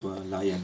我拉人